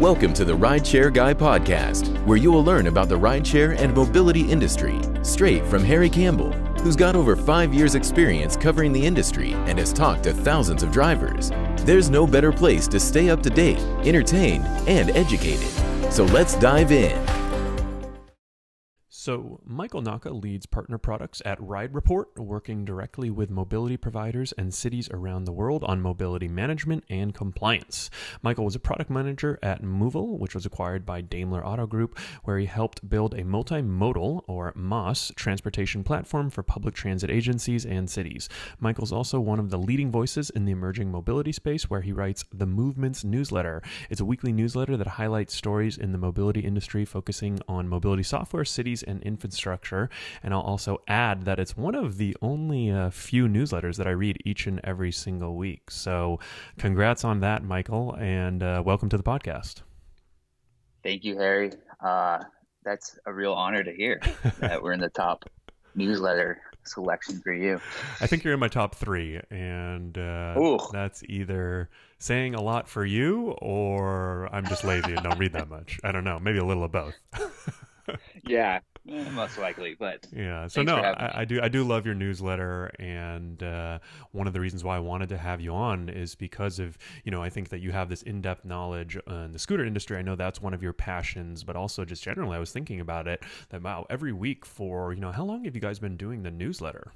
Welcome to the Rideshare Guy podcast, where you will learn about the rideshare and mobility industry straight from Harry Campbell, who's got over five years' experience covering the industry and has talked to thousands of drivers. There's no better place to stay up to date, entertained, and educated. So let's dive in. So, Michal Naka leads partner products at Ride Report, working directly with mobility providers and cities around the world on mobility management and compliance. Michal was a product manager at Moovel, which was acquired by Daimler Auto Group, where he helped build a multimodal or MaaS transportation platform for public transit agencies and cities. Michal's also one of the leading voices in the emerging mobility space, where he writes the Movements newsletter. It's a weekly newsletter that highlights stories in the mobility industry, focusing on mobility software, cities, and infrastructure. And I'll also add that it's one of the only uh, few newsletters that I read each and every single week. So, congrats on that, Michal, and uh, welcome to the podcast. Thank you, Harry. Uh, that's a real honor to hear that we're in the top newsletter selection for you. I think you're in my top three, and uh, that's either saying a lot for you or I'm just lazy and don't read that much. I don't know, maybe a little of both. yeah, Eh, most likely, but yeah. So no, I, I, do I do love your newsletter, and uh, one of the reasons why I wanted to have you on is because of you know I think that you have this in depth knowledge in the scooter industry. I know that's one of your passions, but also just generally, I was thinking about it that wow, every week for you know how long have you guys been doing the newsletter?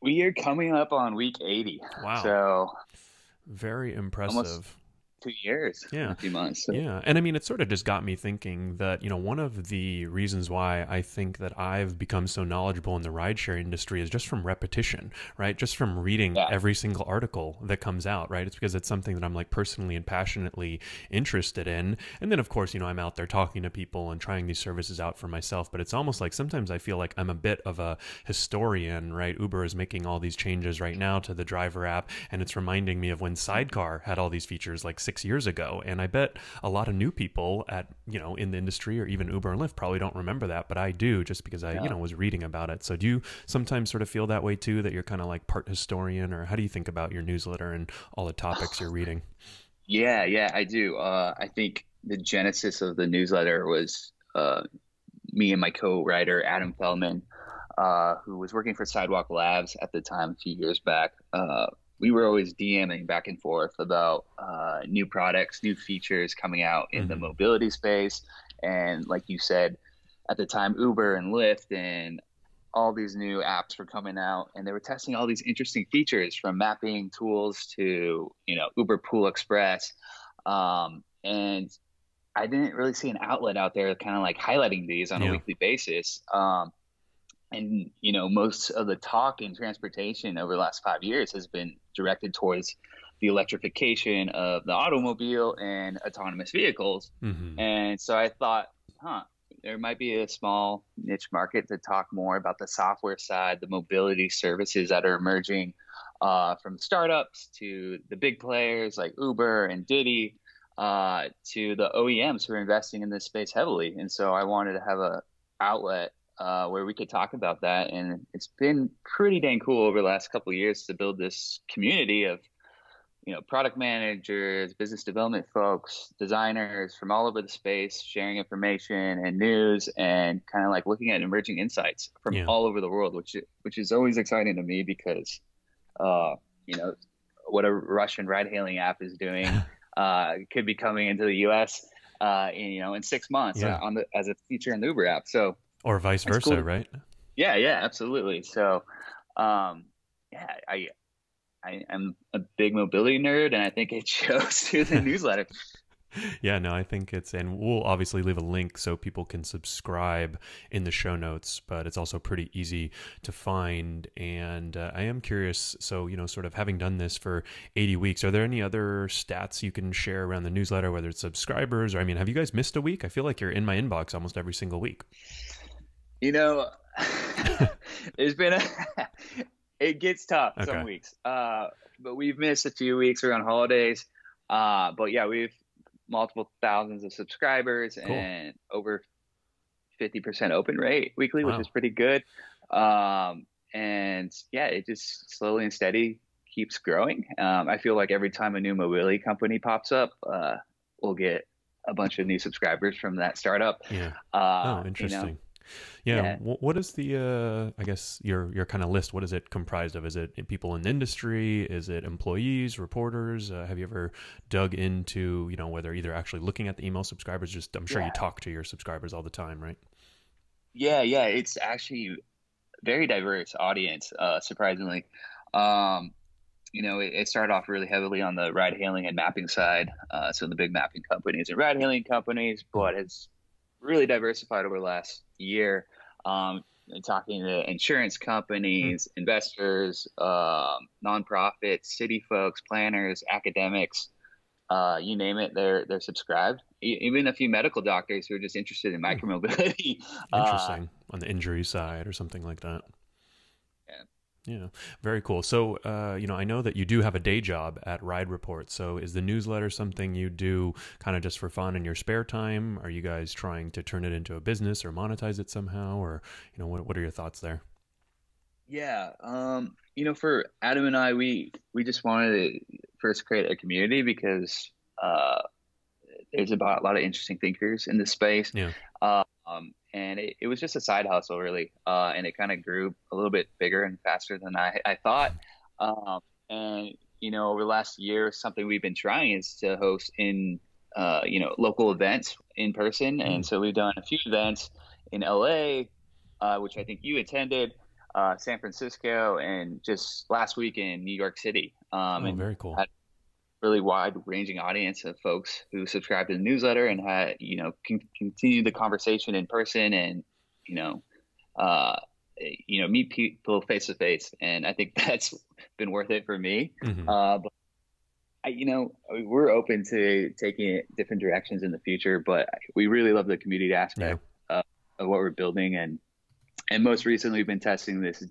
We are coming up on week eighty. Wow. So very impressive. Almost two years, yeah, a few months. So. Yeah, and I mean, it sort of just got me thinking that you know one of the reasons why I think that I've become so knowledgeable in the rideshare industry is just from repetition, right? Just from reading yeah. every single article that comes out, right? It's because it's something that I'm like personally and passionately interested in, and then of course, you know, I'm out there talking to people and trying these services out for myself. But it's almost like sometimes I feel like I'm a bit of a historian, right? Uber is making all these changes right now to the driver app, and it's reminding me of when Sidecar had all these features like six years ago. And I bet a lot of new people at, you know, in the industry or even Uber and Lyft probably don't remember that, but I do just because I, yeah. you know, was reading about it. So do you sometimes sort of feel that way too, that you're kind of like part historian or how do you think about your newsletter and all the topics you're reading? Yeah, yeah, I do. Uh, I think the genesis of the newsletter was uh, me and my co-writer Adam Feldman, uh, who was working for Sidewalk Labs at the time a few years back. Uh, we were always DMing back and forth about uh, new products, new features coming out in mm-hmm. the mobility space. And like you said, at the time, Uber and Lyft and all these new apps were coming out and they were testing all these interesting features from mapping tools to, you know, Uber Pool Express. Um, and I didn't really see an outlet out there kind of like highlighting these on yeah. a weekly basis. Um, and you know most of the talk in transportation over the last five years has been directed towards the electrification of the automobile and autonomous vehicles mm-hmm. and so i thought huh there might be a small niche market to talk more about the software side the mobility services that are emerging uh, from startups to the big players like uber and Didi uh, to the oems who are investing in this space heavily and so i wanted to have a outlet uh, where we could talk about that. And it's been pretty dang cool over the last couple years to build this community of, you know, product managers, business development folks, designers from all over the space, sharing information and news, and kind of like looking at emerging insights from yeah. all over the world, which which is always exciting to me because, uh, you know, what a Russian ride-hailing app is doing uh, could be coming into the U.S. Uh, in, you know, in six months yeah. Uh, on the as a feature in the Uber app. So or vice versa, cool. right? Yeah, yeah, absolutely. So, um, yeah, I, I am a big mobility nerd, and I think it shows through the newsletter. Yeah, no, I think it's, and we'll obviously leave a link so people can subscribe in the show notes, but it's also pretty easy to find. And uh, I am curious, so, you know, sort of having done this for 80 weeks, are there any other stats you can share around the newsletter, whether it's subscribers or, I mean, have you guys missed a week? I feel like you're in my inbox almost every single week. You know, there's been a. it gets tough okay. some weeks, uh, but we've missed a few weeks around holidays. Uh, but yeah, we've multiple thousands of subscribers cool. and over 50% open rate weekly, wow. which is pretty good. Um, and yeah, it just slowly and steady keeps growing. Um, I feel like every time a new mobility company pops up, uh, we'll get a bunch of new subscribers from that startup. Yeah. Uh, oh, interesting. You know, yeah. yeah. What is the, uh, I guess your, your kind of list? What is it comprised of? Is it people in the industry? Is it employees, reporters? Uh, have you ever dug into, you know, whether either actually looking at the email subscribers, just, I'm sure yeah. you talk to your subscribers all the time, right? Yeah. Yeah. It's actually very diverse audience, uh, surprisingly. Um, you know, it, it, started off really heavily on the ride hailing and mapping side. Uh, so the big mapping companies and ride hailing companies, but it's really diversified over the last year. Um, talking to insurance companies, mm-hmm. investors, um, nonprofits, city folks, planners, academics, uh, you name it, they're they're subscribed. Even a few medical doctors who are just interested in hmm. micromobility. Interesting uh, on the injury side or something like that. Yeah, very cool. So, uh, you know, I know that you do have a day job at Ride Report. So, is the newsletter something you do kind of just for fun in your spare time? Are you guys trying to turn it into a business or monetize it somehow? Or, you know, what, what are your thoughts there? Yeah, um, you know, for Adam and I, we we just wanted to first create a community because uh, there's about a lot of interesting thinkers in this space. Yeah. Uh, um, and it, it, was just a side hustle really uh, and it kind of grew a little bit bigger and faster than i, I thought. Um, and you know over the last year something we've been trying is to host in uh, you know local events in person. And mm. so we've done a few events in la uh, which i think you attended uh, san francisco and just last week in new york city. Um, oh, and very cool. had really wide ranging audience of folks who subscribe to the newsletter and had you know can continue the conversation in person and you know uh, you know meet people face to face and i think that's been worth it for me mm-hmm. uh, but I, you know we're open to taking it different directions in the future but we really love the community aspect yeah. of, of what we're building and and most recently we've been testing this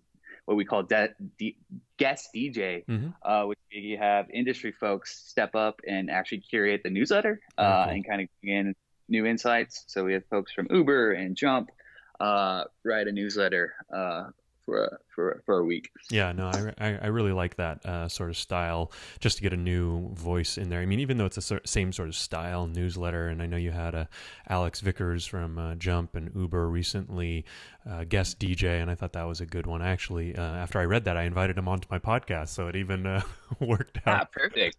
what we call de- de- guest DJ, mm-hmm. uh, which you have industry folks step up and actually curate the newsletter uh, cool. and kind of bring in new insights. So we have folks from Uber and Jump uh, write a newsletter uh, for a, for for a week. Yeah, no, I, I really like that uh, sort of style just to get a new voice in there. I mean, even though it's the same sort of style newsletter, and I know you had a Alex Vickers from uh, Jump and Uber recently uh, guest DJ, and I thought that was a good one. Actually, uh, after I read that, I invited him onto my podcast, so it even uh, worked ah, out ah, perfect.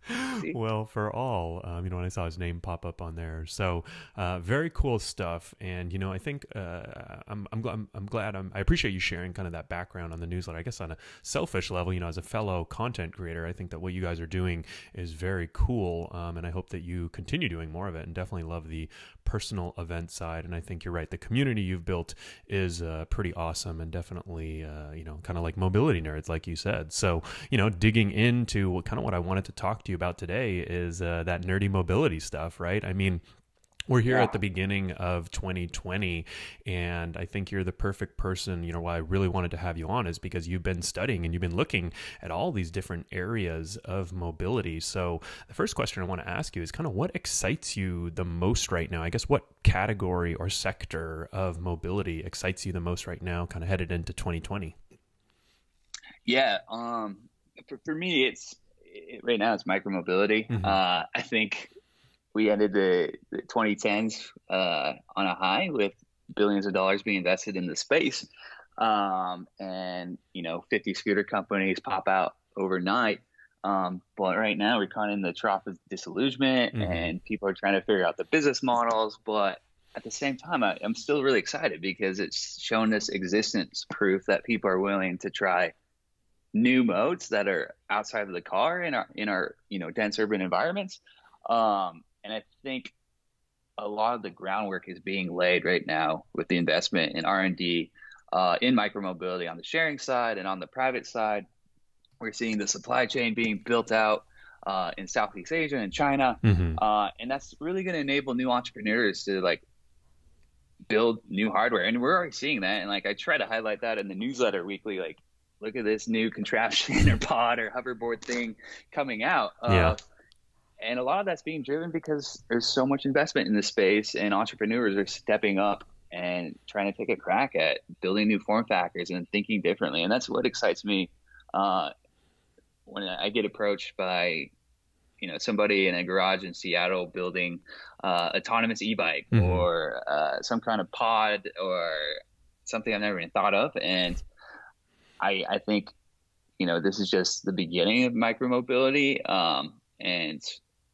well for all. Um, you know, when I saw his name pop up on there, so uh, very cool stuff. And you know, I think I'm I'm, I'm, I'm glad I'm, I appreciate you sharing kind of that background on the newsletter. I guess on a selfish level, you know, as a fellow content creator, I think that what you guys are doing is very cool. Um, and I hope that you continue doing more of it and definitely love the personal event side. And I think you're right. The community you've built is uh, pretty awesome and definitely, uh, you know, kind of like mobility nerds, like you said. So, you know, digging into what, kind of what I wanted to talk to you about today is uh, that nerdy mobility stuff, right? I mean, we're here yeah. at the beginning of 2020, and I think you're the perfect person. You know, why I really wanted to have you on is because you've been studying and you've been looking at all these different areas of mobility. So, the first question I want to ask you is kind of what excites you the most right now? I guess what category or sector of mobility excites you the most right now, kind of headed into 2020? Yeah, um, for, for me, it's it, right now it's micromobility. Mm-hmm. Uh, I think we ended the, the 2010s uh, on a high with billions of dollars being invested in the space. Um, and, you know, 50 scooter companies pop out overnight. Um, but right now we're kind of in the trough of disillusionment mm-hmm. and people are trying to figure out the business models. But at the same time, I, am still really excited because it's shown this existence proof that people are willing to try new modes that are outside of the car in our, in our, you know, dense urban environments. Um, and I think a lot of the groundwork is being laid right now with the investment in R&D uh, in micromobility on the sharing side and on the private side. We're seeing the supply chain being built out uh, in Southeast Asia and China, mm-hmm. uh, and that's really going to enable new entrepreneurs to like build new hardware. And we're already seeing that. And like I try to highlight that in the newsletter weekly. Like, look at this new contraption or pod or hoverboard thing coming out. Uh, yeah and a lot of that's being driven because there's so much investment in the space and entrepreneurs are stepping up and trying to take a crack at building new form factors and thinking differently and that's what excites me uh, when i get approached by you know somebody in a garage in Seattle building uh, autonomous e-bike mm-hmm. or uh, some kind of pod or something I've never even thought of. And I I think you know this is just the beginning of micromobility, um, and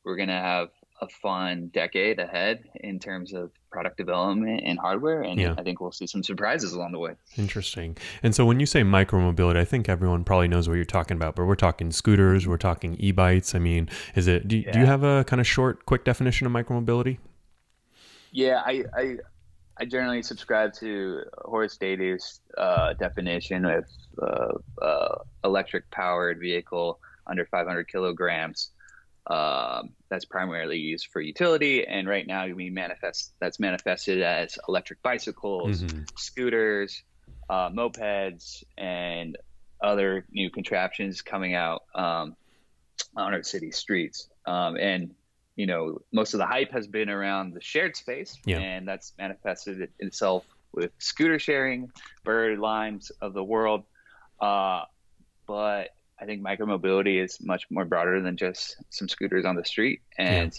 we're gonna have a fun decade ahead in terms of product development and hardware. And yeah. I think we'll see some surprises along the way. Interesting. And so when you say micromobility, I think everyone probably knows what you're talking about, but we're talking scooters, we're talking e-bikes. I mean, is it, do, yeah. do you have a kind of short, quick definition of micromobility? Yeah, I, I, I generally subscribe to Horace Dediu's uh, definition of uh, uh, electric powered vehicle under 500 kilograms um, that's primarily used for utility. And right now, we manifest that's manifested as electric bicycles, mm-hmm. scooters, uh, mopeds, and other new contraptions coming out um, on our city streets. Um, and you know, most of the hype has been around the shared space, yeah. and that's manifested itself with scooter sharing, bird limes of the world. Uh, but I think micromobility is much more broader than just some scooters on the street, and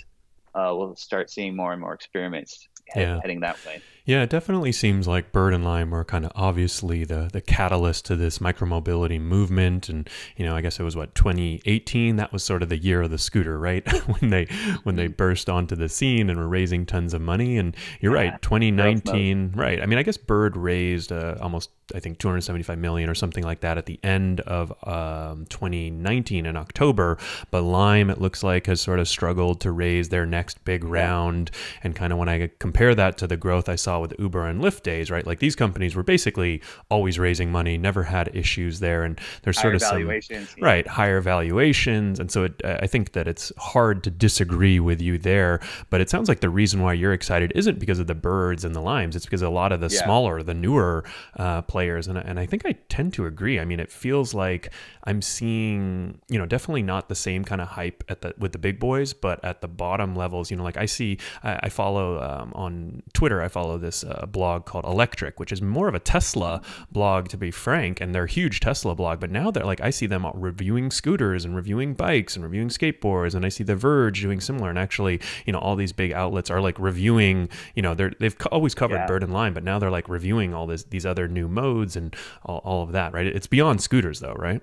yeah. uh, we'll start seeing more and more experiments yeah. heading that way. Yeah, it definitely seems like Bird and Lime were kind of obviously the the catalyst to this micromobility movement. And you know, I guess it was what 2018. That was sort of the year of the scooter, right? when they when they burst onto the scene and were raising tons of money. And you're yeah. right, 2019, right? I mean, I guess Bird raised uh, almost I think 275 million or something like that at the end of um, 2019 in October. But Lime, it looks like, has sort of struggled to raise their next big round. And kind of when I compare that to the growth I saw with Uber and Lyft days, right? Like these companies were basically always raising money, never had issues there, and there's higher sort of some right higher valuations, and so it, I think that it's hard to disagree with you there. But it sounds like the reason why you're excited isn't because of the birds and the limes; it's because a lot of the yeah. smaller, the newer uh, players, and and I think I tend to agree. I mean, it feels like I'm seeing, you know, definitely not the same kind of hype at the with the big boys, but at the bottom levels, you know, like I see, I, I follow um, on Twitter, I follow this uh, blog called Electrek, which is more of a Tesla blog, to be frank, and they're a huge Tesla blog. But now they're like, I see them reviewing scooters and reviewing bikes and reviewing skateboards, and I see The Verge doing similar. And actually, you know, all these big outlets are like reviewing. You know, they're they've always covered yeah. Bird and Lime, but now they're like reviewing all this these other new modes and all, all of that. Right? It's beyond scooters, though, right?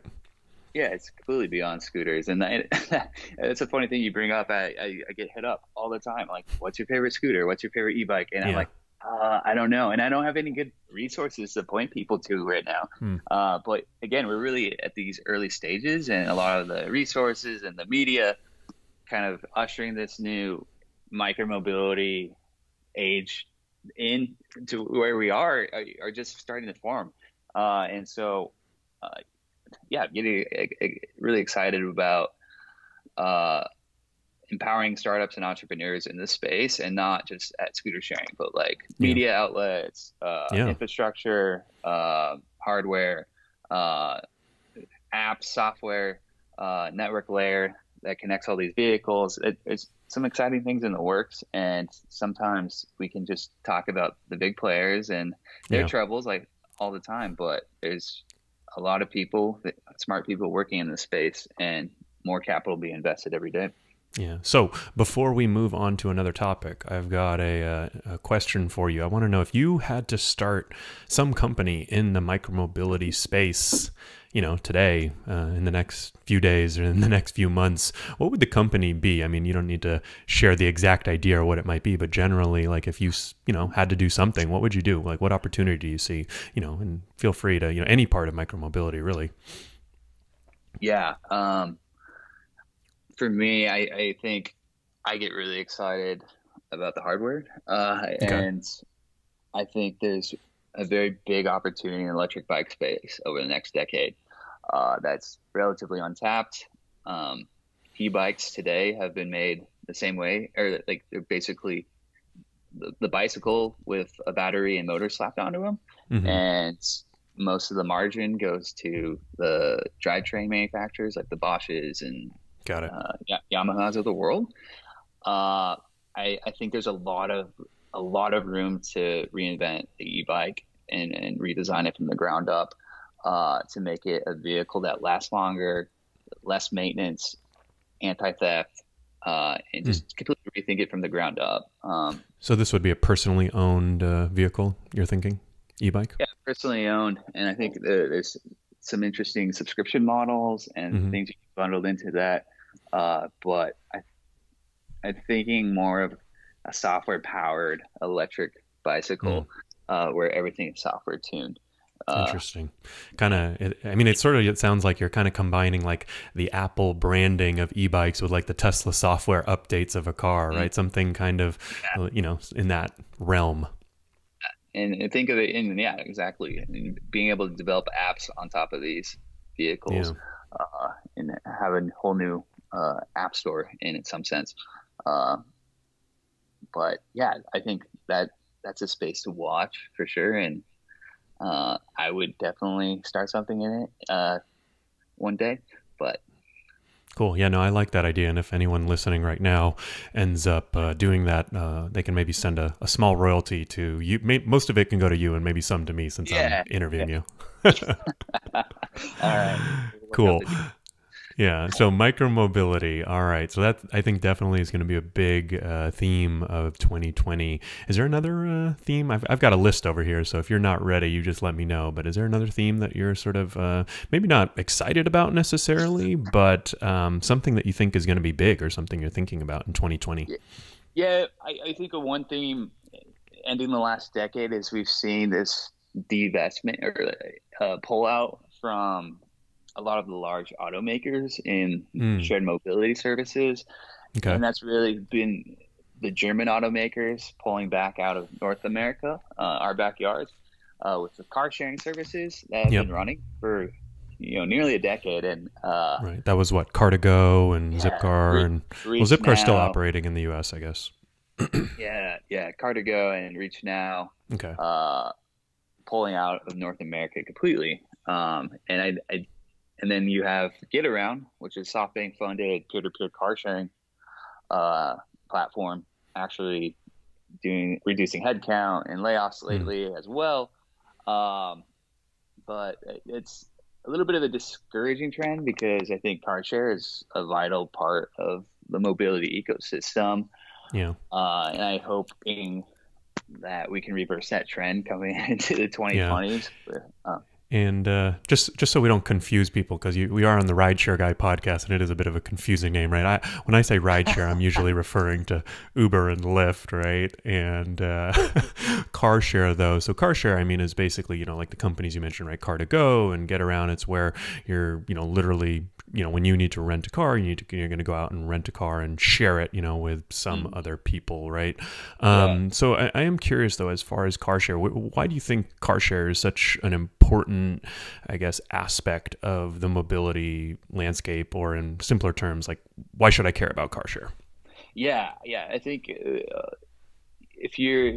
Yeah, it's completely beyond scooters, and it's a funny thing you bring up. I, I, I, get hit up all the time, like, "What's your favorite scooter? What's your favorite e-bike?" And yeah. I'm like, uh, I don't know, and I don't have any good resources to point people to right now. Hmm. Uh, but again, we're really at these early stages, and a lot of the resources and the media kind of ushering this new micromobility age into where we are are, are just starting to form. Uh, and so, uh, yeah, getting really excited about uh, empowering startups and entrepreneurs in this space and not just at scooter sharing, but like yeah. media outlets, uh, yeah. infrastructure, uh, hardware, uh, apps, software, uh, network layer that connects all these vehicles. It, it's some exciting things in the works, and sometimes we can just talk about the big players and their yeah. troubles like all the time, but there's a lot of people, smart people working in this space, and more capital being invested every day. Yeah. So before we move on to another topic, I've got a, uh, a question for you. I want to know if you had to start some company in the micromobility space, you know, today, uh, in the next few days or in the next few months, what would the company be? I mean, you don't need to share the exact idea or what it might be, but generally, like if you, you know, had to do something, what would you do? Like what opportunity do you see? You know, and feel free to, you know, any part of micromobility, really. Yeah. Um, for me, I, I think I get really excited about the hardware, uh, okay. and I think there's a very big opportunity in electric bike space over the next decade. Uh, that's relatively untapped. Um, e-bikes today have been made the same way, or like they're basically the, the bicycle with a battery and motor slapped onto them, mm-hmm. and most of the margin goes to the drivetrain manufacturers like the Bosches and Got it. Uh, Yamahas of the world. Uh, I, I think there's a lot of a lot of room to reinvent the e-bike and, and redesign it from the ground up uh, to make it a vehicle that lasts longer, less maintenance, anti-theft, uh, and just mm. completely rethink it from the ground up. Um, so this would be a personally owned uh, vehicle. You're thinking e-bike? Yeah, personally owned, and I think there's some interesting subscription models and mm-hmm. things bundled into that. Uh, but I, I'm thinking more of a software powered electric bicycle mm. uh, where everything is software tuned. Uh, Interesting. Kind of. I mean, it sort of it sounds like you're kind of combining like the Apple branding of e-bikes with like the Tesla software updates of a car, mm-hmm. right? Something kind of, yeah. you know, in that realm. And think of it in yeah, exactly. Mean, being able to develop apps on top of these vehicles, yeah. uh, and have a whole new uh, app store in, in some sense. Uh, but yeah, I think that that's a space to watch for sure, and uh, I would definitely start something in it uh, one day. But Cool. Yeah, no, I like that idea. And if anyone listening right now ends up uh, doing that, uh, they can maybe send a, a small royalty to you. May, most of it can go to you and maybe some to me since yeah. I'm interviewing yeah. you. All right. Cool. Yeah. So micromobility. All right. So that I think definitely is going to be a big uh, theme of 2020. Is there another uh, theme? I've, I've got a list over here. So if you're not ready, you just let me know. But is there another theme that you're sort of uh, maybe not excited about necessarily, but um, something that you think is going to be big or something you're thinking about in 2020? Yeah. I, I think of one theme ending the last decade is we've seen this divestment or uh, pull out from a lot of the large automakers in mm. shared mobility services. Okay. And that's really been the German automakers pulling back out of North America, uh, our backyard, uh, with the car sharing services that have yep. been running for you know nearly a decade. And uh, right, that was what Car2Go and yeah, Zipcar Re- and well, Zipcar's still operating in the U.S., I guess. yeah, yeah, Car2Go and ReachNow. Okay. Uh, pulling out of North America completely. Um, and I, I and then you have Getaround, which is SoftBank funded peer-to-peer car sharing uh, platform, actually doing reducing headcount and layoffs hmm. lately mm. as well. Um, but it's a little bit of a discouraging trend because I think car share is a vital part of the mobility ecosystem. Yeah. Uh, and I hoping that we can reverse that trend coming into the 2020s. Yeah. Uh, and uh, just just so we don't confuse people, because we are on the Rideshare Guy podcast, and it is a bit of a confusing name, right? I, when I say rideshare, I'm usually referring to Uber and Lyft, right? And uh, car share, though. So car share, I mean, is basically you know like the companies you mentioned, right? Car2Go and Getaround It's where you're you know literally you know when you need to rent a car you need to you're going to go out and rent a car and share it you know with some mm. other people right um, yeah. so I, I, am curious though as far as car share why do you think car share is such an important i guess aspect of the mobility landscape or in simpler terms like why should i care about car share yeah yeah i think uh, if you're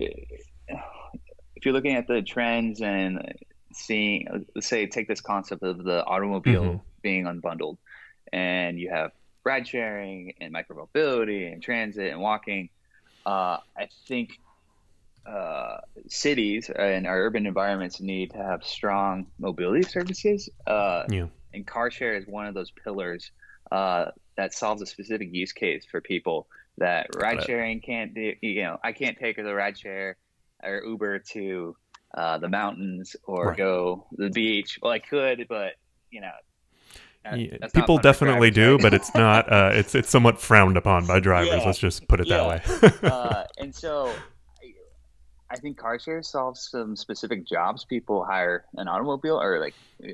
if you're looking at the trends and seeing let's say take this concept of the automobile mm-hmm. being unbundled and you have ride sharing and micromobility and transit and walking. Uh, I think uh, cities and our urban environments need to have strong mobility services. Uh, yeah. And car share is one of those pillars uh, that solves a specific use case for people that ride sharing can't do. You know, I can't take the ride share or Uber to uh, the mountains or right. go to the beach. Well, I could, but you know, yeah, people definitely do, but it's not. Uh, it's it's somewhat frowned upon by drivers. Yeah, Let's just put it yeah. that way. uh, and so, I, I think car share solves some specific jobs people hire an automobile or like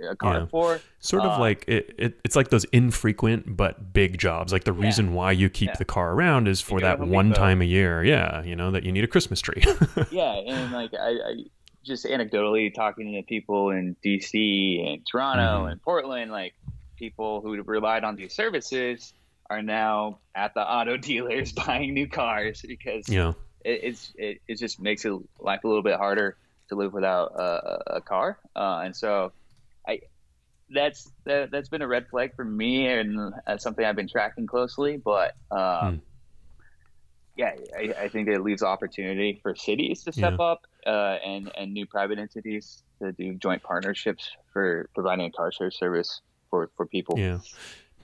a car for. Sort of uh, like it, it, It's like those infrequent but big jobs. Like the reason why you keep the car around is for that one time a year. Yeah, you know that you need a Christmas tree. yeah, and like I, I just anecdotally talking to people in DC and Toronto mm. and Portland, like people who relied on these services are now at the auto dealers buying new cars because yeah. it, it's it, it just makes it life a little bit harder to live without a, a car. Uh, and so I that's that, that's been a red flag for me and that's something I've been tracking closely. But um, hmm. yeah, I, I, think it leaves opportunity for cities to step yeah. up uh, and and new private entities to do joint partnerships for providing a car share service for for people. Yeah.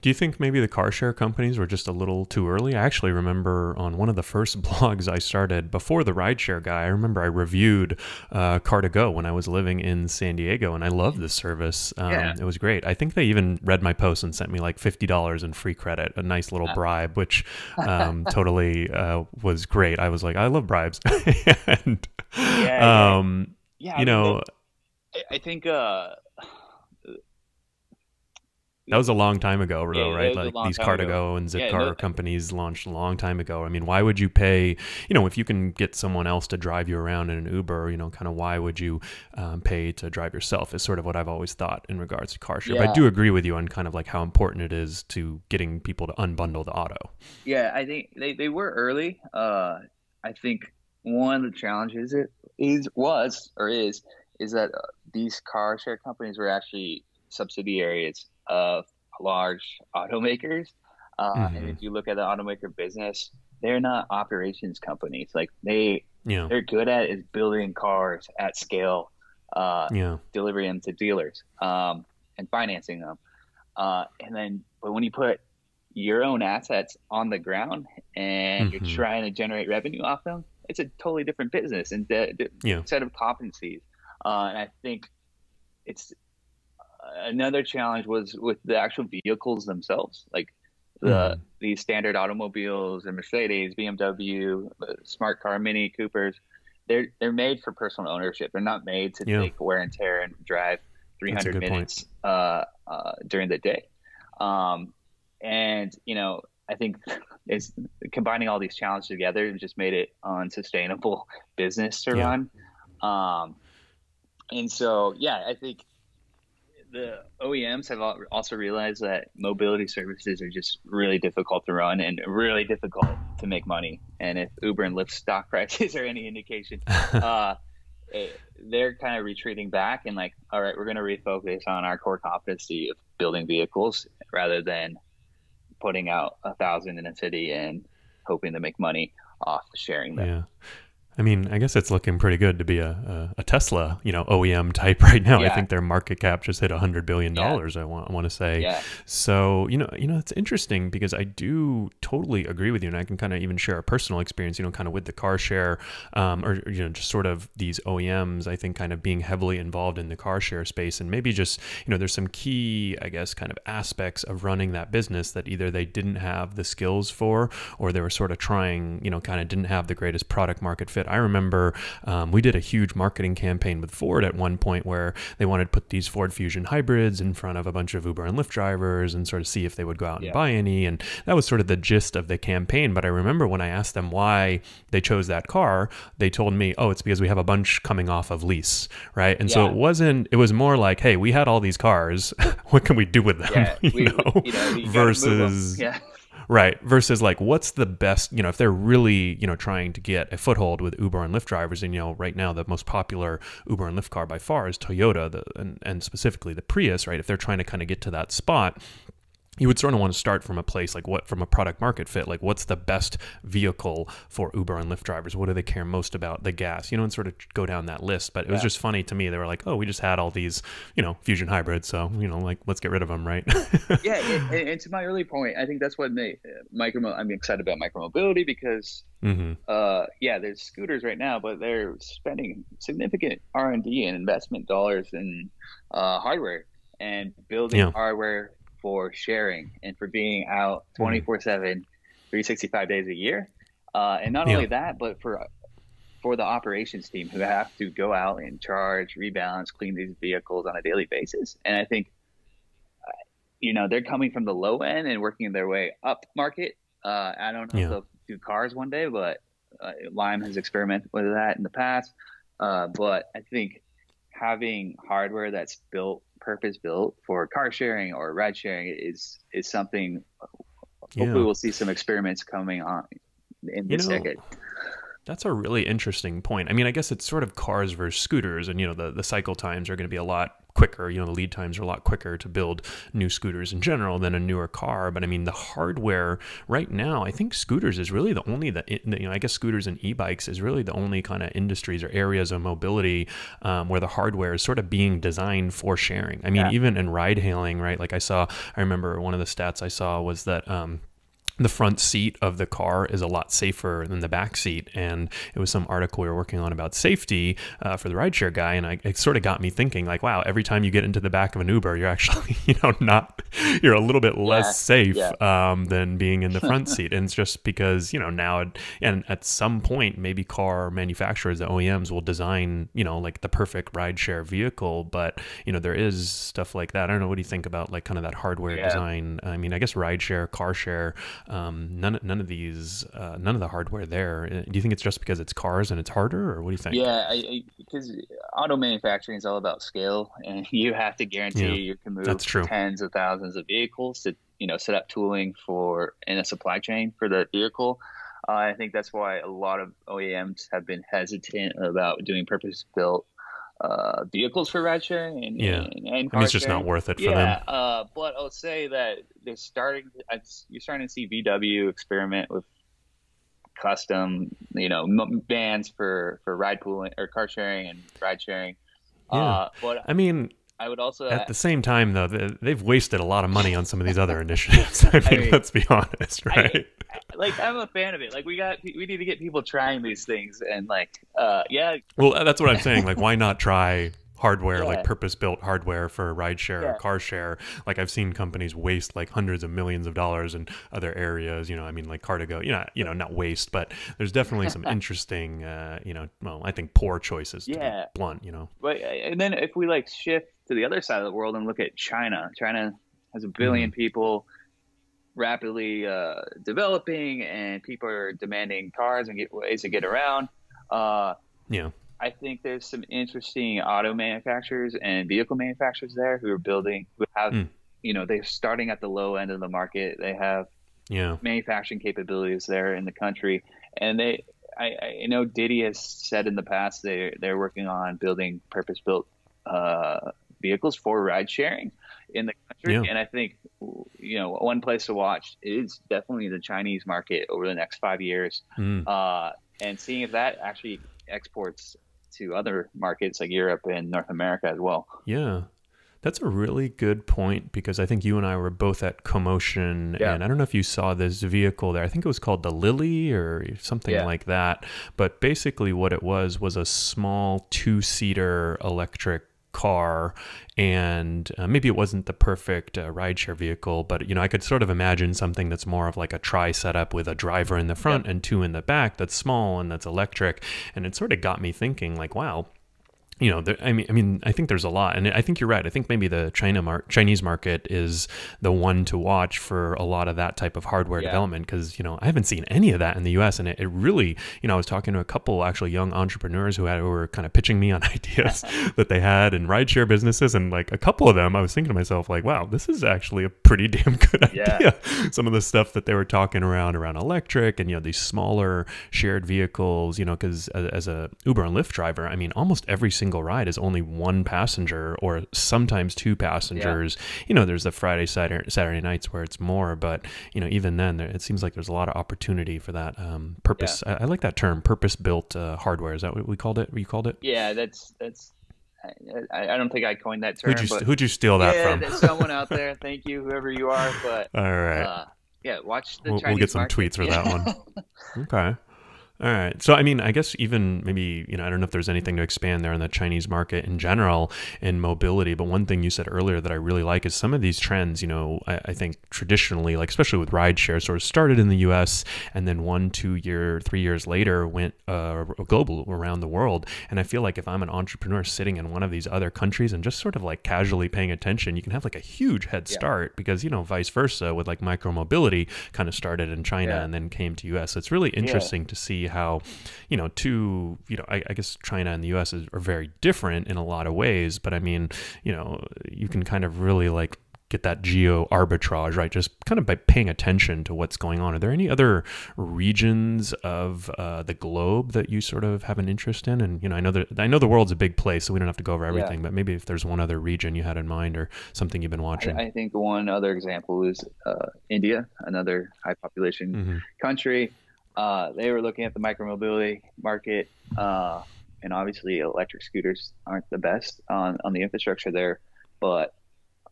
Do you think maybe the car share companies were just a little too early? I actually remember on one of the first blogs I started before the rideshare guy, I remember I reviewed uh, Car2Go when I was living in San Diego, and I loved the service. Um, yeah. It was great. I think they even read my post and sent me like $50 in free credit, a nice little bribe, which um, totally uh, was great. I was like, I love bribes. and, yeah, um, yeah. you know, I think. Uh that was a long time ago, though, yeah, right? Like these Car2Go and Zipcar yeah, no, companies launched a long time ago. I mean, why would you pay? You know, if you can get someone else to drive you around in an Uber, you know, kind of why would you um, pay to drive yourself? Is sort of what I've always thought in regards to car share. Yeah. But I do agree with you on kind of like how important it is to getting people to unbundle the auto. Yeah, I think they, they were early. Uh, I think one of the challenges it is was or is is that uh, these car share companies were actually subsidiaries of large automakers. Uh, mm-hmm. And if you look at the automaker business, they're not operations companies. Like they, yeah. they're good at is building cars at scale, uh, yeah. delivering them to dealers, um, and financing them. Uh, and then, but when you put your own assets on the ground and mm-hmm. you're trying to generate revenue off them, it's a totally different business and the, the yeah. set of competencies. Uh, and I think it's another challenge was with the actual vehicles themselves, like the mm. these standard automobiles and Mercedes, BMW, smart car, Mini Coopers. They're they're made for personal ownership. They're not made to yeah. take wear and tear and drive 300 minutes uh, uh, during the day. Um, and you know, I think it's combining all these challenges together just made it unsustainable business to yeah. run. Um, and so, yeah, I think the OEMs have also realized that mobility services are just really difficult to run and really difficult to make money. And if Uber and Lyft stock prices are any indication, uh, they're kind of retreating back and like, all right, we're going to refocus on our core competency of building vehicles rather than putting out a thousand in a city and hoping to make money off sharing them. Yeah. I mean, I guess it's looking pretty good to be a, a, a Tesla, you know, OEM type right now. Yeah. I think their market cap just hit hundred billion dollars. Yeah. I want I want to say. Yeah. So you know, you know, it's interesting because I do totally agree with you, and I can kind of even share a personal experience, you know, kind of with the car share, um, or you know, just sort of these OEMs. I think kind of being heavily involved in the car share space, and maybe just you know, there's some key, I guess, kind of aspects of running that business that either they didn't have the skills for, or they were sort of trying, you know, kind of didn't have the greatest product market fit I remember um, we did a huge marketing campaign with Ford at one point where they wanted to put these Ford Fusion hybrids in front of a bunch of Uber and Lyft drivers and sort of see if they would go out yeah. and buy any. And that was sort of the gist of the campaign. But I remember when I asked them why they chose that car, they told me, oh, it's because we have a bunch coming off of lease, right? And yeah. so it wasn't, it was more like, hey, we had all these cars. what can we do with them? Yeah, you, we, know? You know versus. Yeah Right. Versus like what's the best, you know, if they're really, you know, trying to get a foothold with Uber and Lyft drivers and you know, right now the most popular Uber and Lyft car by far is Toyota, the, and, and specifically the Prius, right? If they're trying to kind of get to that spot, you would sort of want to start from a place like what from a product market fit like what's the best vehicle for uber and lyft drivers what do they care most about the gas you know and sort of go down that list but it yeah. was just funny to me they were like oh we just had all these you know fusion hybrids so you know like let's get rid of them right yeah and, and, to my early point i think that's what made uh, micro i'm excited about micromobility because mm-hmm. uh, yeah there's scooters right now but they're spending significant r&d and investment dollars in uh, hardware and building yeah. hardware for sharing and for being out mm. 24 7 365 days a year uh, and not yeah. only that but for for the operations team who have to go out and charge rebalance clean these vehicles on a daily basis and i think uh, you know they're coming from the low end and working their way up market uh, i don't know yeah. if they'll do cars one day but uh, lime has experimented with that in the past uh, but i think having hardware that's built purpose built for car sharing or ride sharing is is something hopefully yeah. we'll see some experiments coming on in this you know, decade that's a really interesting point. I mean, I guess it's sort of cars versus scooters, and you know, the, the cycle times are going to be a lot quicker. You know, the lead times are a lot quicker to build new scooters in general than a newer car. But I mean, the hardware right now, I think scooters is really the only the you know, I guess scooters and e-bikes is really the only kind of industries or areas of mobility um, where the hardware is sort of being designed for sharing. I mean, yeah. even in ride hailing, right? Like I saw, I remember one of the stats I saw was that. Um, the front seat of the car is a lot safer than the back seat. And it was some article we were working on about safety uh, for the rideshare guy. And I, it sort of got me thinking like, wow, every time you get into the back of an Uber, you're actually, you know, not, you're a little bit less yeah, safe yeah. Um, than being in the front seat. And it's just because, you know, now, and at some point, maybe car manufacturers, the OEMs will design, you know, like the perfect rideshare vehicle. But, you know, there is stuff like that. I don't know. What do you think about like kind of that hardware yeah. design? I mean, I guess rideshare, car share, um, none none of these uh, none of the hardware there. Uh, do you think it's just because it's cars and it's harder, or what do you think? Yeah, because auto manufacturing is all about scale, and you have to guarantee yeah, you can move tens of thousands of vehicles to you know set up tooling for in a supply chain for the vehicle. Uh, I think that's why a lot of OEMs have been hesitant about doing purpose built uh, vehicles for ride sharing and, yeah. and, and it's just not worth it for yeah, them. Uh, but I'll say that they're starting. You're starting to see VW experiment with custom, you know, bands for for ride pooling or car sharing and ride sharing. Yeah, uh, but I mean, I would also at the same time though they've wasted a lot of money on some of these other initiatives. I mean, I mean let's be honest, right? I, like I'm a fan of it. Like we got we need to get people trying these things and like uh yeah. Well, that's what I'm saying. Like why not try hardware, yeah. like purpose built hardware for rideshare yeah. or car share. Like I've seen companies waste like hundreds of millions of dollars in other areas. You know, I mean, like Car2Go. You know, you know, not waste, but there's definitely some interesting, uh, you know, well, I think poor choices. yeah, blunt. You know, but and then if we like shift to the other side of the world and look at China, China has a 1000000000 mm people rapidly uh, developing and people are demanding cars and get ways to get around. Uh, yeah. I think there's some interesting auto manufacturers and vehicle manufacturers there who are building, who have, mm. you know, they're starting at the low end of the market. They have yeah. manufacturing capabilities there in the country. And they, I, I know Didi has said in the past they they're working on building purpose built uh, vehicles for ride sharing in the country. Yeah. And I think, you know, one place to watch is definitely the Chinese market over the next five years. Mm. Uh, and seeing if that actually exports to other markets like Europe and North America as well. Yeah. That's a really good point because I think you and I were both at CoMotion, yeah. and I don't know if you saw this vehicle there. I think it was called the Lily or something yeah. like that. But basically, what it was was a small two seater electric car and uh, maybe it wasn't the perfect uh, rideshare vehicle but you know i could sort of imagine something that's more of like a tri setup with a driver in the front yep. and two in the back that's small and that's electric and it sort of got me thinking like wow you know, there, I mean, I mean, I think there's a lot, and I think you're right. I think maybe the China mar- Chinese market is the one to watch for a lot of that type of hardware yeah. development because you know I haven't seen any of that in the U.S. and it, it, really, you know, I was talking to a couple actually young entrepreneurs who had who were kind of pitching me on ideas that they had in rideshare businesses, and like a couple of them, I was thinking to myself like, wow, this is actually a pretty damn good idea. Yeah. Some of the stuff that they were talking around around electric and you know these smaller shared vehicles, you know, because as, as a Uber and Lyft driver, I mean, almost every single single ride is only one passenger or sometimes two passengers. Yeah. You know, there's the Friday, Saturday, Saturday nights where it's more, but you know, even then, there, it seems like there's a lot of opportunity for that um, purpose. Yeah. I, I, like that term, purpose-built uh, hardware. Is that what we called it? You called it? Yeah, that's that's. I, I don't think I coined that term. Who'd you, who'd you steal that yeah, from? Someone out there. Thank you, whoever you are. But all right. Uh, yeah, watch the. We'll, we'll get some market. tweets for that one. okay. All right. So, I mean, I guess even maybe, you know, I don't know if there's anything to expand there on the Chinese market in general in mobility. But one thing you said earlier that I really like is some of these trends, you know, I, I think traditionally, like especially with rideshare, sort of started in the US and then one, two year, three years later went uh, global around the world. And I feel like if I'm an entrepreneur sitting in one of these other countries and just sort of like casually paying attention, you can have like a huge head start yeah. because, you know, vice versa with like micromobility kind of started in China yeah. and then came to US. So it's really interesting yeah. to see how, you know, two, you know, I, I guess China and the U.S. Is, are very different in a lot of ways. But I mean, you know, you can kind of really like get that geo arbitrage, right? Just kind of by paying attention to what's going on. Are there any other regions of uh, the globe that you sort of have an interest in? And you know, I know that I know the world's a big place, so we don't have to go over everything. Yeah. But maybe if there's one other region you had in mind or something you've been watching. I, I think one other example is uh, India, another high population mm-hmm. country. Uh, they were looking at the micromobility market, uh, and obviously electric scooters aren't the best on on the infrastructure there, but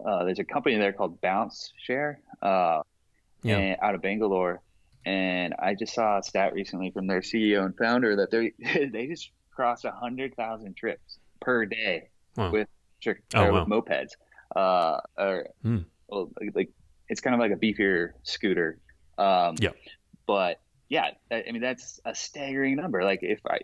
uh, there's a company there called Bounce Share uh, yeah. and, out of Bangalore. And I just saw a stat recently from their CEO and founder that they they just crossed a hundred thousand trips per day wow. with, oh, wow. with mopeds. Uh, or hmm. well, like it's kind of like a beefier scooter. Um, yeah. But yeah, I mean that's a staggering number. Like if I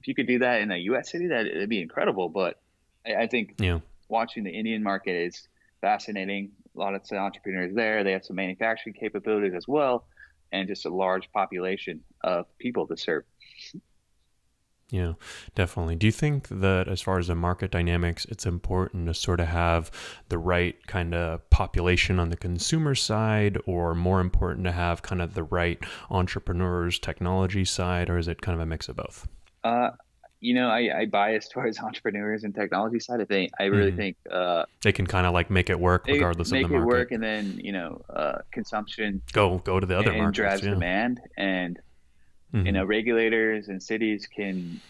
if you could do that in a U.S. city, that it'd be incredible. But I, I think yeah. watching the Indian market is fascinating. A lot of entrepreneurs there. They have some manufacturing capabilities as well, and just a large population of people to serve. Yeah, definitely. Do you think that as far as the market dynamics, it's important to sort of have the right kind of population on the consumer side, or more important to have kind of the right entrepreneurs, technology side, or is it kind of a mix of both? Uh, you know, I, I bias towards entrepreneurs and technology side. I think I really mm. think uh, they can kind of like make it work regardless of the market. Make it work, and then you know, uh, consumption go go to the other and, markets, drives yeah. demand, and mm-hmm. you know, regulators and cities can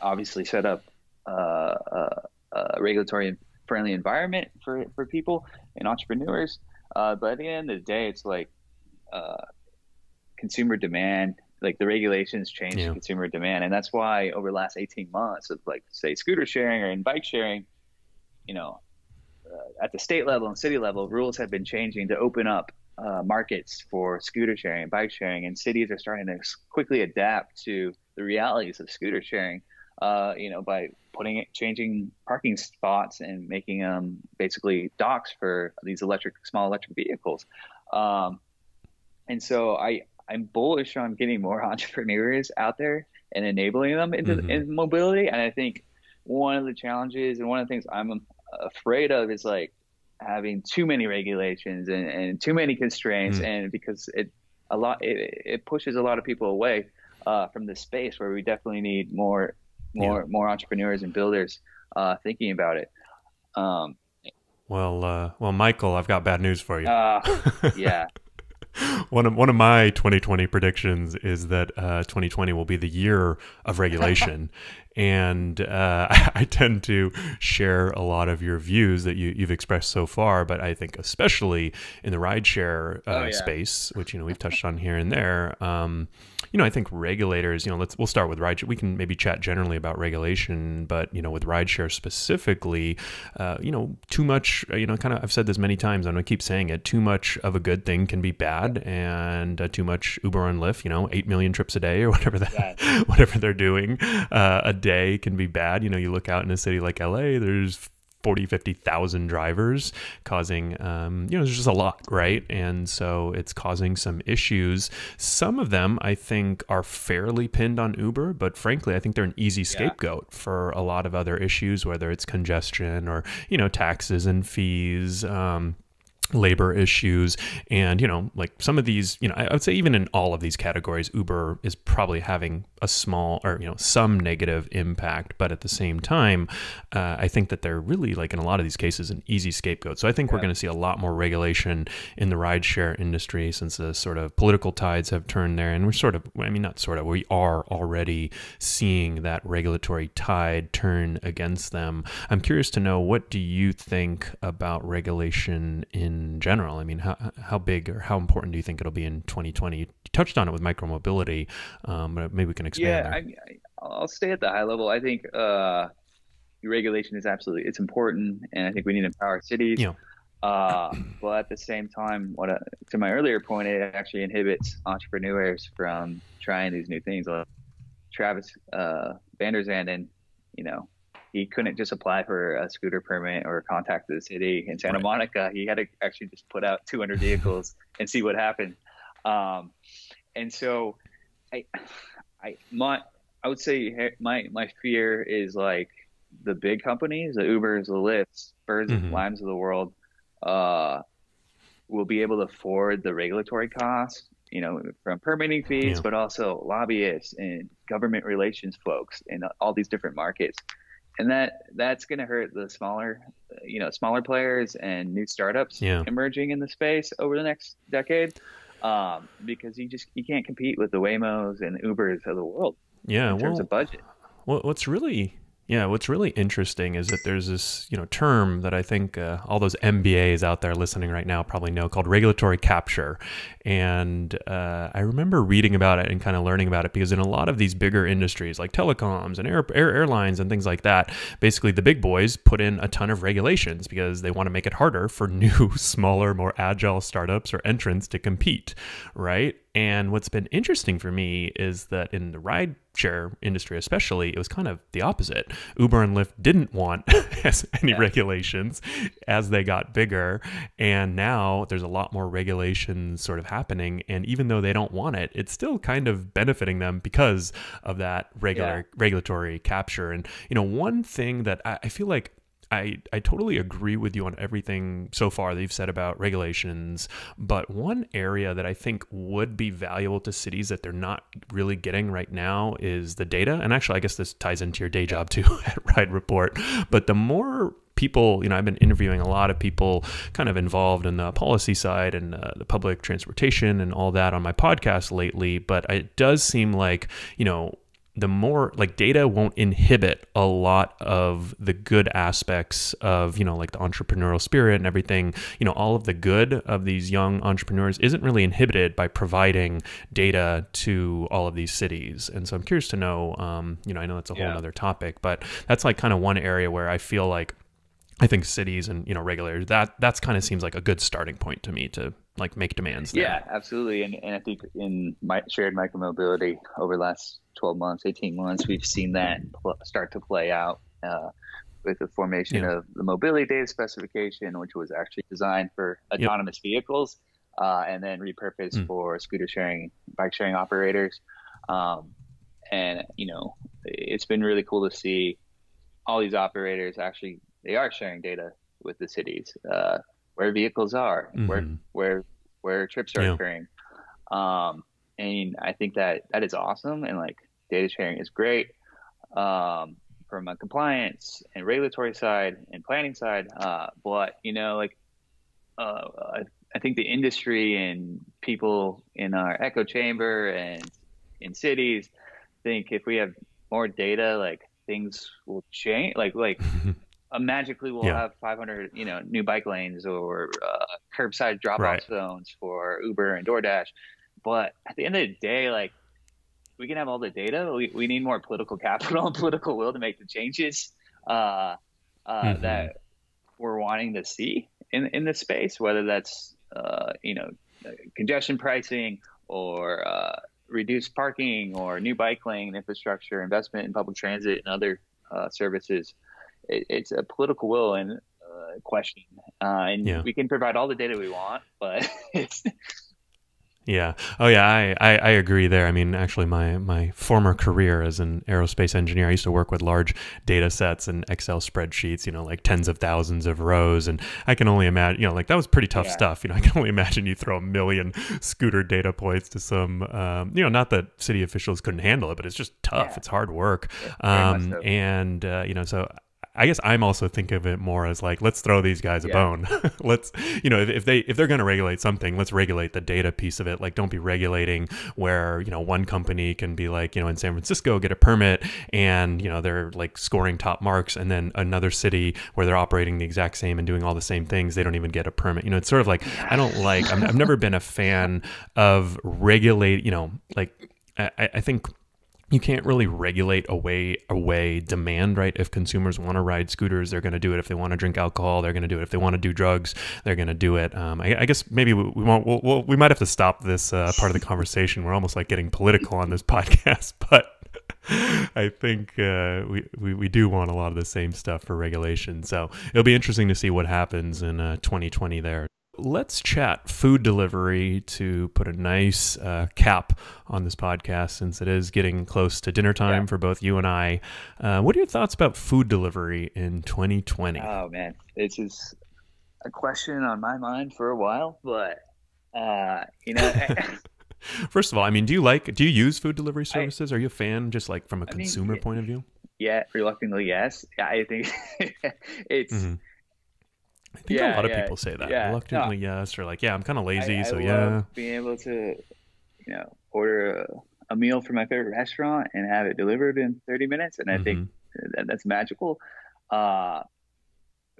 obviously set up uh, a, a, regulatory friendly environment for for people and entrepreneurs. Uh, but at the end of the day, it's like uh, consumer demand like the regulations change yeah. consumer demand, and that's why over the last 18 months of like say scooter sharing or in bike sharing, you know, uh, at the state level and city level, rules have been changing to open up uh, markets for scooter sharing bike sharing, and cities are starting to quickly adapt to the realities of scooter sharing. Uh, you know, by putting it, changing parking spots and making them um, basically docks for these electric, small electric vehicles. Um, and so I, I'm bullish on getting more entrepreneurs out there and enabling them into, mm-hmm. in mobility. And I think one of the challenges and one of the things I'm afraid of is like having too many regulations and, and too many constraints, mm. and because it a lot it, it pushes a lot of people away uh, from the space where we definitely need more more yeah. more entrepreneurs and builders uh, thinking about it. Um, well, uh, well, Michal, I've got bad news for you. Uh, yeah. one of one of my 2020 predictions is that uh, 2020 will be the year of regulation, and uh, I tend to share a lot of your views that you, have expressed so far. But I think especially in the rideshare uh, oh, yeah. space, which you know we've touched on here and there. Um, you know, I think regulators. You know, let's we'll start with rideshare. We can maybe chat generally about regulation, but you know, with rideshare specifically, uh, you know, too much. Uh, you know, kind of. I've said this many times. And I'm gonna keep saying it. Too much of a good thing can be bad, and uh, too much Uber and Lyft. You know, eight million trips a day or whatever that, whatever they're doing uh, a day can be bad. You know, you look out in a city like LA, there's 40, 50,000 drivers causing, um, you know, there's just a lot, right? And so it's causing some issues. Some of them I think are fairly pinned on Uber, but frankly, I think they're an easy scapegoat yeah. for a lot of other issues, whether it's congestion or, you know, taxes and fees. Um, labor issues and you know like some of these you know i would say even in all of these categories uber is probably having a small or you know some negative impact but at the same time uh, i think that they're really like in a lot of these cases an easy scapegoat so i think yeah. we're going to see a lot more regulation in the rideshare industry since the sort of political tides have turned there and we're sort of i mean not sort of we are already seeing that regulatory tide turn against them i'm curious to know what do you think about regulation in general? I mean, how how big or how important do you think it'll be in 2020? You touched on it with micromobility, um, but maybe we can expand. Yeah, I, will stay at the high level. I think uh, regulation is absolutely it's important, and I think we need to empower cities. Yeah. Uh, but at the same time, what uh, to my earlier point, it actually inhibits entrepreneurs from trying these new things. Like Travis uh, Vanderzanden, you know, he couldn't just apply for a scooter permit or contact the city in Santa right. Monica. He had to actually just put out 200 vehicles and see what happened. Um, and so, I, I, my, I would say my my fear is like the big companies, the Ubers, the Lyfts, Birds mm-hmm. and Limes of the world, uh, will be able to afford the regulatory costs, you know, from permitting fees, yeah. but also lobbyists and government relations folks in all these different markets. And that that's going to hurt the smaller, you know, smaller players and new startups yeah. emerging in the space over the next decade, um, because you just you can't compete with the Waymos and Ubers of the world. Yeah, in terms well, of budget. Well, what's really yeah, what's really interesting is that there's this, you know, term that I think uh, all those MBAs out there listening right now probably know called regulatory capture. And uh, I remember reading about it and kind of learning about it because in a lot of these bigger industries like telecoms and air, air, airlines and things like that, basically the big boys put in a ton of regulations because they want to make it harder for new, smaller, more agile startups or entrants to compete, right? And what's been interesting for me is that in the ride share industry, especially, it was kind of the opposite. Uber and Lyft didn't want any yeah. regulations as they got bigger. And now there's a lot more regulations sort of happening. And even though they don't want it, it's still kind of benefiting them because of that regular yeah. regulatory capture. And, you know, one thing that I, I feel like I, I totally agree with you on everything so far that you've said about regulations. But one area that I think would be valuable to cities that they're not really getting right now is the data. And actually, I guess this ties into your day job too at Ride Report. But the more people, you know, I've been interviewing a lot of people kind of involved in the policy side and uh, the public transportation and all that on my podcast lately. But it does seem like, you know, the more like data won't inhibit a lot of the good aspects of you know like the entrepreneurial spirit and everything you know all of the good of these young entrepreneurs isn't really inhibited by providing data to all of these cities and so i'm curious to know um, you know i know that's a whole yeah. other topic but that's like kind of one area where i feel like I think cities and you know regulators that that's kind of seems like a good starting point to me to like make demands. There. Yeah, absolutely, and and I think in my shared micromobility over the last twelve months, eighteen months, we've seen that pl- start to play out uh, with the formation yeah. of the mobility data specification, which was actually designed for autonomous yep. vehicles uh, and then repurposed mm. for scooter sharing, bike sharing operators. Um, and you know, it's been really cool to see all these operators actually they are sharing data with the cities, uh, where vehicles are, mm-hmm. where where where trips are yeah. occurring. Um, and I think that that is awesome, and like data sharing is great um, from a compliance and regulatory side and planning side. Uh, but you know, like uh, I, I think the industry and people in our echo chamber and in cities think if we have more data, like things will change. Like like uh, magically we'll yeah. have 500 you know new bike lanes or uh, curbside drop off right. zones for uber and doordash but at the end of the day like we can have all the data we, we need more political capital and political will to make the changes uh, uh, mm-hmm. that we're wanting to see in, in this space whether that's uh, you know congestion pricing or uh, reduced parking or new bike lane infrastructure investment in public transit and other services it, it's a political will and uh, question, uh, and yeah. we can provide all the data we want, but it's yeah. Oh, yeah. I, I, I, agree there. I mean, actually, my, my former career as an aerospace engineer, I used to work with large data sets and Excel spreadsheets, you know, like tens of thousands of rows. And I can only imagine, you know, like that was pretty tough yeah. stuff. You know, I can only imagine you throw a million scooter data points to some, um, you know, not that city officials couldn't handle it, but it's just tough. Yeah. It's hard work. Um, so. And, uh, you know, so I guess I'm also think of it more as like let's throw these guys a bone. let's you know if, if they if they're going to regulate something, let's regulate the data piece of it. Like don't be regulating where you know one company can be like you know in San Francisco get a permit and you know they're like scoring top marks, and then another city where they're operating the exact same and doing all the same things, they don't even get a permit. You know, it's sort of like I don't like. i have never been a fan of regulate. You know, like I, I think you can't really regulate away away demand, right? If consumers want to ride scooters, they're going to do it. If they want to drink alcohol, they're going to do it. If they want to do drugs, they're going to do it. Um, I, I, guess maybe we, we won't. We'll, we'll, we might have to stop this uh, part of the conversation. We're almost like getting political on this podcast, but. I think uh, we, we, we do want a lot of the same stuff for regulation. So it'll be interesting to see what happens in uh, 2020 there. Let's chat food delivery to put a nice uh, cap on this podcast since it is getting close to dinner time yeah. for both you and I. Uh, what are your thoughts about food delivery in 2020? Oh, man. This is, a question on my mind for a while, but uh, you know. First of all, I mean, do you like do you use food delivery services? I, Are you a fan, just like from a I consumer mean, point of view? Yeah, reluctantly, yes. I think it's. Mm-hmm. I think yeah, a lot of yeah, people say that yeah, reluctantly, no, yes, or like, yeah, I'm kind of lazy, I, so yeah. Being able to, you know, order a, a, meal from my favorite restaurant and have it delivered in 30 minutes, and I mm-hmm. think that, that's magical. Uh,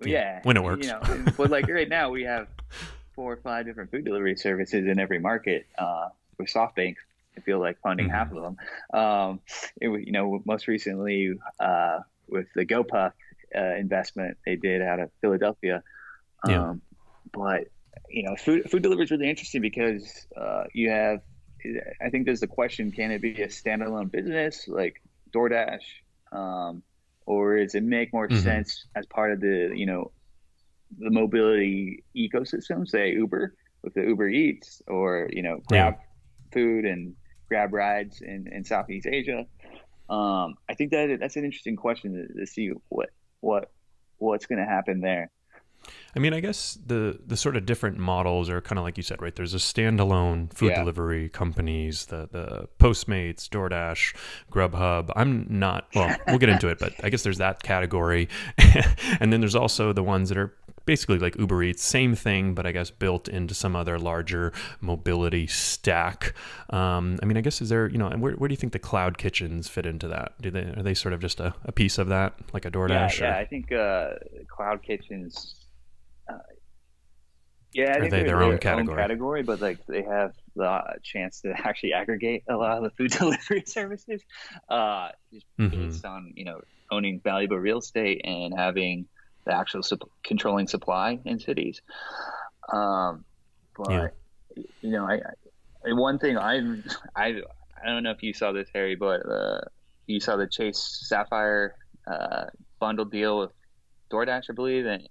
yeah, when it works. You know, but like right now, we have four or five different food delivery services in every market. Uh, with SoftBank, I feel like funding mm-hmm. half of them. Um, it, you know, most recently uh, with the GoPuff uh, investment they did out of Philadelphia. Um, yeah. But you know, food food delivery is really interesting because uh, you have. I think there's the question: Can it be a standalone business like DoorDash, um, or does it make more mm-hmm. sense as part of the you know the mobility ecosystem, say Uber with the Uber Eats, or you know Grab yeah. food and Grab rides in, in Southeast Asia? Um, I think that that's an interesting question to, to see what what what's going to happen there. I mean, I guess the the sort of different models are kind of like you said, right? There's a standalone food yeah. delivery companies, the the Postmates, DoorDash, Grubhub. I'm not well. We'll get into it, but I guess there's that category, and then there's also the ones that are basically like Uber Eats, same thing, but I guess built into some other larger mobility stack. Um, I mean, I guess is there, you know, and where, where do you think the cloud kitchens fit into that? Do they are they sort of just a, a piece of that, like a DoorDash? Yeah, yeah. I think uh, cloud kitchens. Uh, yeah, I are they their own category? own category, but like they have the chance to actually aggregate a lot of the food delivery services, uh, just mm-hmm. based on you know owning valuable real estate and having the actual sup- controlling supply in cities. Um, but yeah. you know, I, I, one thing I I I don't know if you saw this, Harry, but uh, you saw the Chase Sapphire uh, bundle deal with DoorDash, I believe, and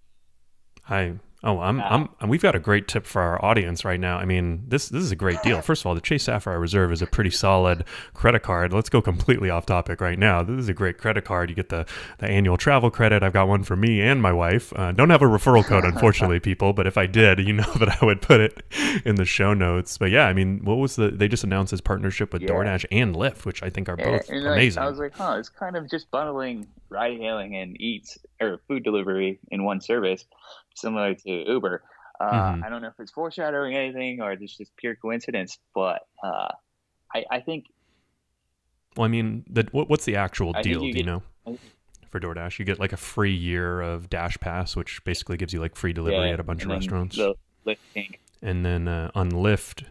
I Oh, I'm, I'm, we've got a great tip for our audience right now. I mean, this, this is a great deal. First of all, the Chase Sapphire Reserve is a pretty solid credit card. Let's go completely off topic right now. This is a great credit card. You get the, the annual travel credit. I've got one for me and my wife. Uh, don't have a referral code, unfortunately, people, but if I did, you know that I would put it in the show notes. But yeah, I mean, what was the, they just announced this partnership with yeah. DoorDash and Lyft, which I think are both and, and amazing. Like, I was like, huh, it's kind of just bundling ride hailing and eats or food delivery in one service similar to Uber. Uh, mm-hmm. I don't know if it's foreshadowing anything or it's just pure coincidence, but uh, I, I, think. Well, I mean, the, what, what's the actual I deal? You do you know? For DoorDash, you get like a free year of Dash Pass, which basically gives you like free delivery yeah, at a bunch of restaurants. The and then uh, on Lyft,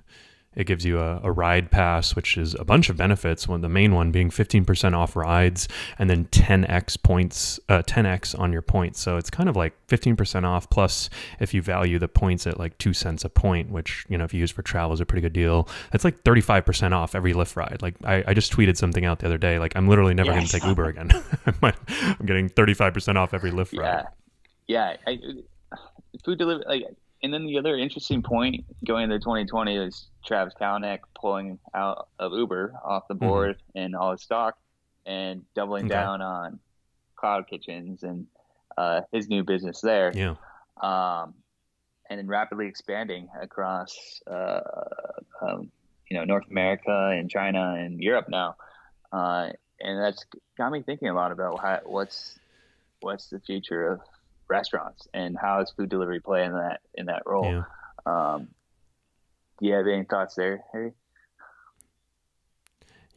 it gives you a, a, ride pass, which is a bunch of benefits. One, the main one being 15% off rides and then 10x points, uh, 10x on your points. So it's kind of like 15% off. Plus, if you value the points at like two cents a point, which, you know, if you use for travel is a pretty good deal, it's like 35% off every Lyft ride. Like I, I just tweeted something out the other day. Like I'm literally never yes. going to take Uber again. I'm getting 35% off every Lyft yeah. ride. Yeah. I, food delivery, like, and then the other interesting point going into 2020 is Travis Kalanick pulling out of Uber off the mm-hmm. board mm-hmm. and all his stock and doubling okay. down on cloud kitchens and uh, his new business there. Yeah. Um, and then rapidly expanding across, uh, um, you know, North America and China and Europe now. Uh, and that's got me thinking a lot about how, what's what's the future of restaurants and how does food delivery play in that in that role. Yeah. Um, do you have any thoughts there, Harry?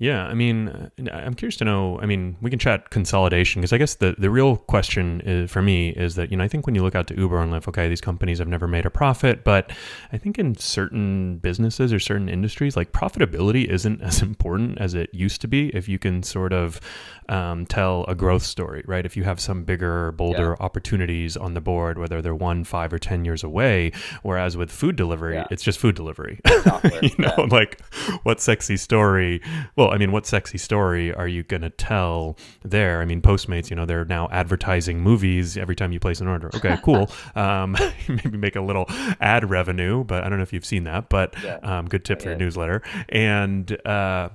Yeah, I mean, uh, I'm curious to know. I mean, we can chat consolidation because I guess the, the real question is, for me is that, you know, I think when you look out to Uber and Lyft, okay, these companies have never made a profit, but I think in certain businesses or certain industries, like profitability isn't as important as it used to be if you can sort of um, tell a growth story, right? If you have some bigger, bolder yeah. opportunities on the board, whether they're one, five, or 10 years away, whereas with food delivery, yeah. it's just food delivery. you know, yeah. like what sexy story? Well, I mean, what sexy story are you going to tell there? I mean, Postmates, you know, they're now advertising movies every time you place an order. Okay, cool. um, maybe make a little ad revenue, but I don't know if you've seen that, but um, good tip for your newsletter. And, uh,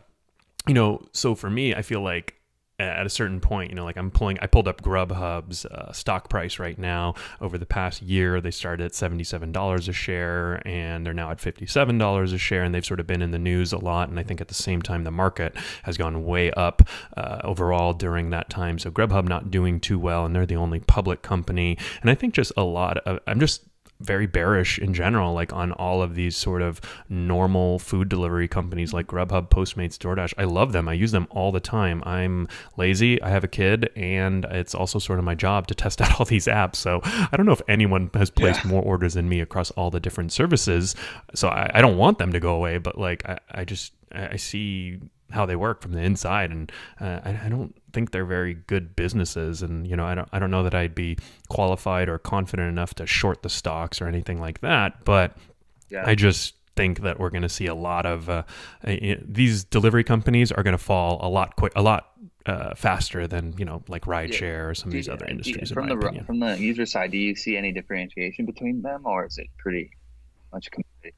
you know, so for me, I feel like at a certain point, you know, like I'm pulling, I pulled up Grubhub's uh, stock price right now. Over the past year, they started at $77 a share and they're now at $57 a share. And they've sort of been in the news a lot. And I think at the same time, the market has gone way up uh, overall during that time. So Grubhub not doing too well, and they're the only public company. And I think just a lot of, I'm just, very bearish in general, like on all of these sort of normal food delivery companies like Grubhub, Postmates, DoorDash. I love them. I use them all the time. I'm lazy. I have a kid, and it's also sort of my job to test out all these apps. So I don't know if anyone has placed yeah. more orders than me across all the different services. So I, I, don't want them to go away, but like I, I just I see how they work from the inside, and uh, I, I, don't think they're very good businesses. And you know, I don't I don't know that I'd be qualified or confident enough to short the stocks or anything like that. But yeah. I just think that we're going to see a lot of uh, these delivery companies are going to fall a lot quick, a lot uh, faster than you know, like rideshare yeah. or some of these other industries. from the opinion. from the user side, do you see any differentiation between them, or is it pretty much? Complete?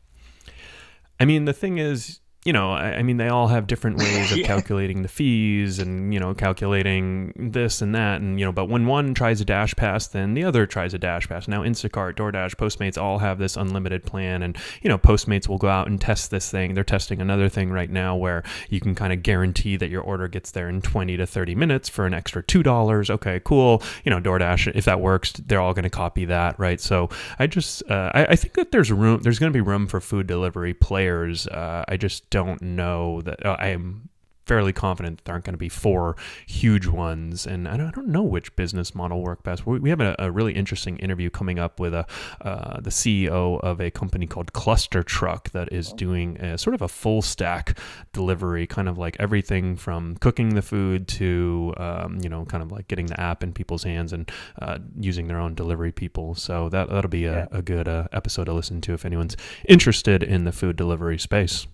I mean, the thing is, you know, I, I, mean, they all have different ways of yeah. calculating the fees and, you know, calculating this and that. And, you know, but when one tries a dash pass, then the other tries a dash pass. Now, Instacart, DoorDash, Postmates all have this unlimited plan. And, you know, Postmates will go out and test this thing. They're testing another thing right now where you can kind of guarantee that your order gets there in 20 to 30 minutes for an extra $2. Okay, cool. You know, DoorDash, if that works, they're all going to copy that, right? So I just, uh, I, I, think that there's room, there's going to be room for food delivery players. Uh, I just, don't know that uh, I am fairly confident that there aren't going to be four huge ones. And I don't, I don't know which business model work best. We, we have a, a, really interesting interview coming up with a uh, the CEO of a company called Cluster Truck that is doing a, sort of a full stack delivery, kind of like everything from cooking the food to um, you know, kind of like getting the app in people's hands and uh, using their own delivery people. So that that'll be a, a good uh, episode to listen to if anyone's interested in the food delivery space.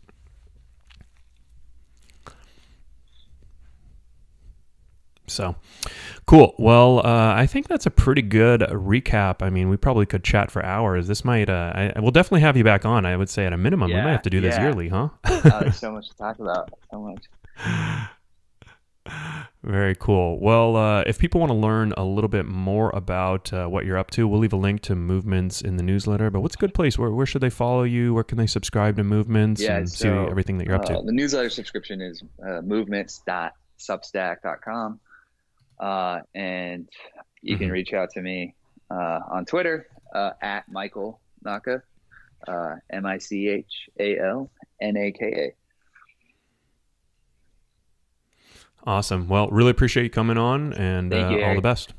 So cool. Well, uh, I think that's a pretty good recap. I mean, we probably could chat for hours. This might, uh, I, will definitely have you back on. I would say at a minimum, yeah, we might have to do this yearly, huh? oh, there's so much to talk about. So much. Very cool. Well, uh, if people want to learn a little bit more about uh, what you're up to, we'll leave a link to Movements in the newsletter. But what's a good place? Where, where should they follow you? Where can they subscribe to Movements yeah, and so, see everything that you're up to? Uh, the newsletter subscription is uh, movements.substack.com. Uh, and you mm-hmm. can reach out to me uh, on Twitter uh, at Michal Naka, uh, M I C H A L N A K A. Awesome. Well, really appreciate you coming on and uh, all the best.